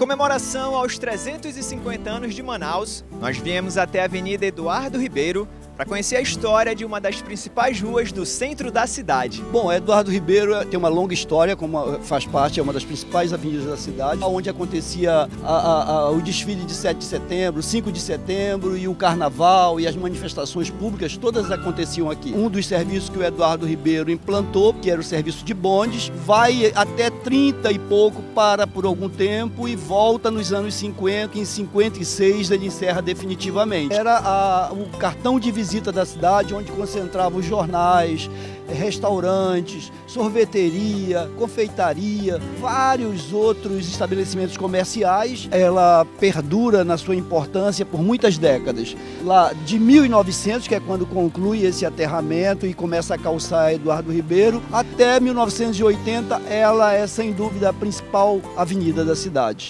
comemoração aos 350 anos de Manaus, nós viemos até a Avenida Eduardo Ribeiro para conhecer a história de uma das principais ruas do centro da cidade. Bom, Eduardo Ribeiro tem uma longa história, como faz parte, é uma das principais avenidas da cidade, onde acontecia a, a, a, o desfile de 7 de setembro, 5 de setembro e o carnaval e as manifestações públicas, todas aconteciam aqui. Um dos serviços que o Eduardo Ribeiro implantou, que era o serviço de bondes, vai até 30 e pouco, para por algum tempo e volta nos anos 50, em 56 ele encerra definitivamente. Era o cartão de visita visita da cidade, onde concentrava os jornais, restaurantes, sorveteria, confeitaria, vários outros estabelecimentos comerciais. Ela perdura na sua importância por muitas décadas. Lá de 1900, que é quando conclui esse aterramento e começa a calçar Eduardo Ribeiro, até 1980 ela é sem dúvida a principal avenida da cidade.